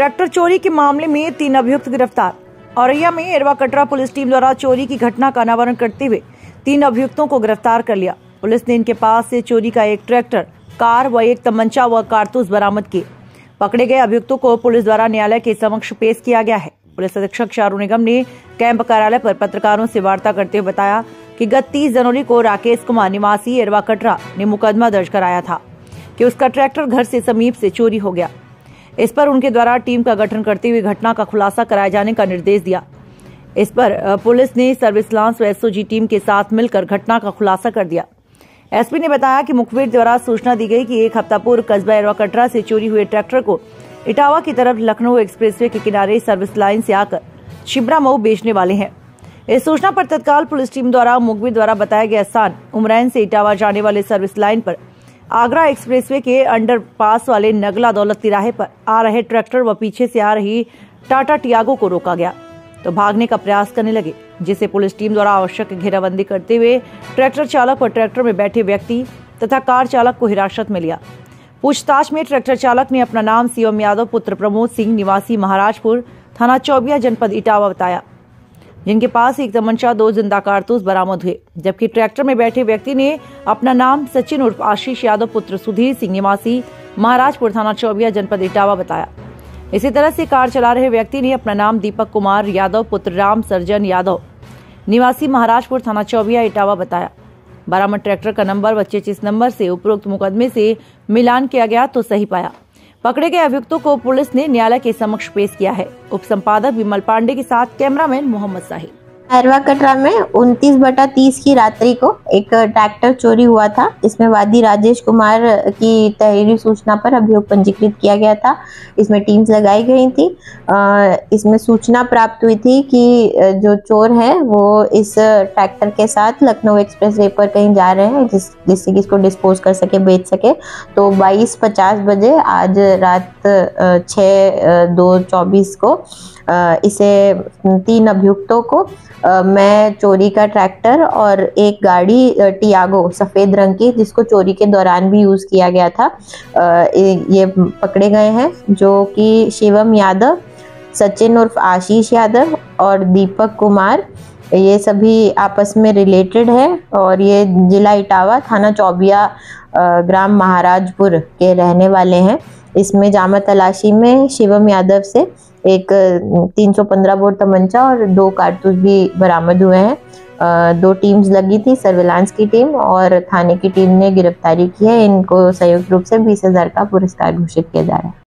Tractor चोरी के मामले में तीन अभियुक्त गिरफ़्तार। औरैया में एरवा कटरा पुलिस टीम द्वारा चोरी की घटना का अनावरण करते हुए तीन अभियुक्तों को गिरफ़्तार कर लिया। पुलिस ने इनके पास से चोरी का एक ट्रैक्टर, कार व एक तमंचा व कारतूस बरामद किए। पकड़े गए अभियुक्तों को पुलिस द्वारा न्यायालय के समक्ष पेश किया गया है। पुलिस अधीक्षक शारू निगम ने कैंप कार्यालय पर पत्रकारों से वार्ता करते हुए बताया कि गत तीस जनवरी को राकेश कुमार निवासी एरवा कटरा ने मुकदमा दर्ज कराया था कि उसका ट्रैक्टर घर से समीप से चोरी हो गया। इस पर उनके द्वारा टीम का गठन करते हुए घटना का खुलासा कराए जाने का निर्देश दिया। इस पर पुलिस ने सर्विस लांस व एसओजी टीम के साथ मिलकर घटना का खुलासा कर दिया। एसपी ने बताया कि मुखबिर द्वारा सूचना दी गई कि एक हफ़्ता पूर्व कस्बा एरवा कटरा से चोरी हुए ट्रैक्टर को इटावा की तरफ़ लखनऊ एक्सप्रेसवे के किनारे सर्विस लाइन से आकर शिमरा मऊ बेचने वाले हैं। इस सूचना पर तत्काल पुलिस टीम द्वारा, मुखबिर द्वारा बताया गया स्थान उमरैन से इटावा जाने वाले सर्विस लाइन पर आगरा एक्सप्रेसवे के अंडर पास वाले नगला दौलत तिराहे पर आ रहे ट्रैक्टर व पीछे से आ रही टाटा टियागो को रोका गया। तो भागने का प्रयास करने लगे, जिसे पुलिस टीम द्वारा आवश्यक घेराबंदी करते हुए ट्रैक्टर चालक और ट्रैक्टर में बैठे व्यक्ति तथा कार चालक को हिरासत में लिया। पूछताछ में ट्रैक्टर चालक ने अपना नाम सीएम यादव, पुत्र प्रमोद सिंह, निवासी महाराजपुर, थाना चौबिया जनपद इटावा बताया। जिनके पास एक तमंचा, दो ज़िंदा कारतूस बरामद हुए। जबकि ट्रैक्टर में बैठे व्यक्ति ने अपना नाम सचिन उर्फ़ आशीष यादव, पुत्र सुधीर सिंह निवासी, महाराजपुर थाना चौबिया, जनपद इटावा बताया। इसी तरह से कार चला रहे व्यक्ति ने अपना नाम दीपक कुमार यादव, पुत्र राम सर्जन यादव, निवासी महाराजपुर थाना चौबिया, इटावा बताया। बरामद ट्रैक्टर का नंबर व चेचिस नंबर से उपरोक्त मुकदमे से मिलान किया गया तो सही पाया। पकड़े गए अभियुक्तों को पुलिस ने न्यायालय के समक्ष पेश किया है। उप संपादक विमल पांडे के साथ कैमरामैन मोहम्मद साहिब। अरवा कटरा में 29 बटा 30 की रात्रि को एक ट्रैक्टर चोरी हुआ था। इसमें वादी राजेश कुमार की तहरीरी सूचना पर अभियोग पंजीकृत किया गया था। इसमें टीम्स लगाई गई थी। इसमें सूचना प्राप्त हुई थी कि जो चोर है, वो इस ट्रैक्टर के साथ लखनऊ एक्सप्रेस वे पर कहीं जा रहे हैं, जिस, जिससे कि इसको डिस्पोज कर सके, बेच सके। तो बाईस बजे आज रात छः दो चौबीस को इसे, तीन अभियुक्तों को मैं चोरी का ट्रैक्टर और एक गाड़ी टियागो सफ़ेद रंग की, जिसको चोरी के दौरान भी यूज़ किया गया था। ये पकड़े गए हैं, जो कि शिवम यादव, सचिन उर्फ़ आशीष यादव और दीपक कुमार। ये सभी आपस में रिलेटेड है और ये जिला इटावा थाना चौबिया ग्राम महाराजपुर के रहने वाले हैं। इसमें जामा तलाशी में शिवम यादव से एक 315 बोर तमंचा और दो कारतूस भी बरामद हुए हैं। दो टीम्स लगी थी, सर्विलांस की टीम और थाने की टीम ने गिरफ्तारी की है। इनको संयुक्त रूप से बीस हज़ार का पुरस्कार घोषित किया जा रहा है।